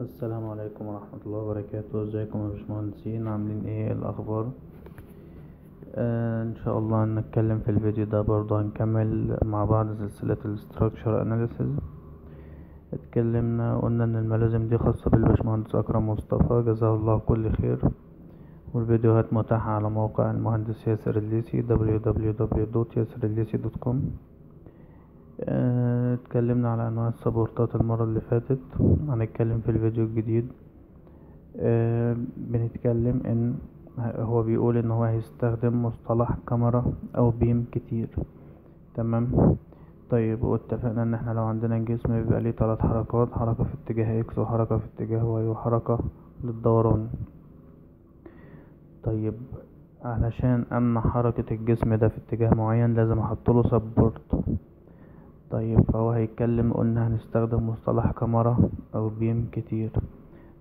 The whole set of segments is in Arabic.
السلام عليكم ورحمة الله وبركاته. إزيكم يا باشمهندسين؟ عاملين إيه؟ إيه الأخبار؟ آه إن شاء الله هنتكلم في الفيديو ده برضه هنكمل مع بعض سلسلة ال structure analysis اتكلمنا قلنا إن الملازم دي خاصة بالباشمهندس أكرم مصطفى. جزاه الله كل خير. والفيديوهات متاحة على موقع المهندس ياسر الليسي www.ياسرالليسي.com آه، اتكلمنا على أنواع السبورتات المرة اللي فاتت. هنتكلم في الفيديو الجديد. آه، بنتكلم إن هو بيقول إن هو هيستخدم مصطلح كمرة أو beam كتير. تمام؟ طيب واتفقنا إن إحنا لو عندنا جسم بيبقى ليه تلات حركات حركة في اتجاه X وحركة في اتجاه Y وحركة للدوران. طيب علشان أمنع حركة الجسم ده في اتجاه معين لازم احطله support طيب فهو هيتكلم قلنا هنستخدم مصطلح كمرة أو beam كتير.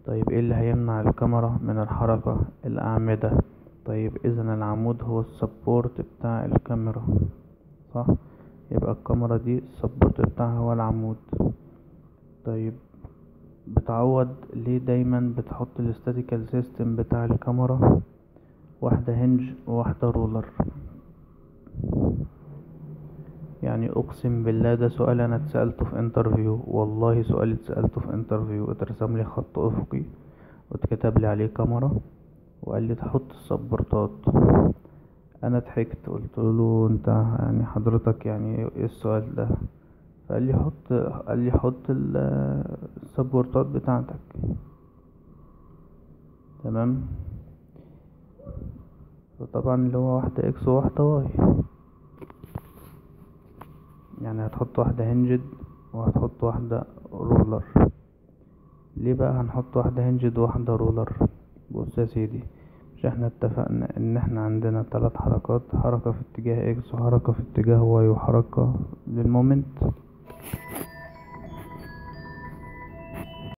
طيب إيه اللي هيمنع الكمرة من الحركة الأعمدة؟ طيب اذا العمود هو ال support بتاع الكمرة صح؟ يبقى الكمرة دي ال support بتاعها هو العمود. طيب بتعوض ليه دايما بتحط ال statical system بتاع الكمرة؟ واحدة هنج وواحدة roller يعني أقسم بالله ده سؤال أنا اتسألته في interview والله سؤال اتسألته في interview اترسم لي خط أفقي واتكتب لي عليه كمرة وقال لي تحط السبورتات. أنا ضحكت. قلت له أنت يعني حضرتك يعني إيه السؤال ده؟ فقال لي حط قال لي حط السبورتات بتاعتك. تمام؟ فطبعا اللي هو واحدة X وواحدة Y. يعني هتحط واحدة hinged وهتحط واحدة roller. ليه بقى هنحط واحدة hinged وواحدة roller؟ بص يا سيدي مش إحنا اتفقنا ان إحنا عندنا تلات حركات حركة في اتجاه X وحركة في اتجاه Y وحركة لل moment